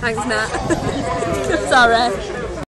Thanks, Nat. Sorry.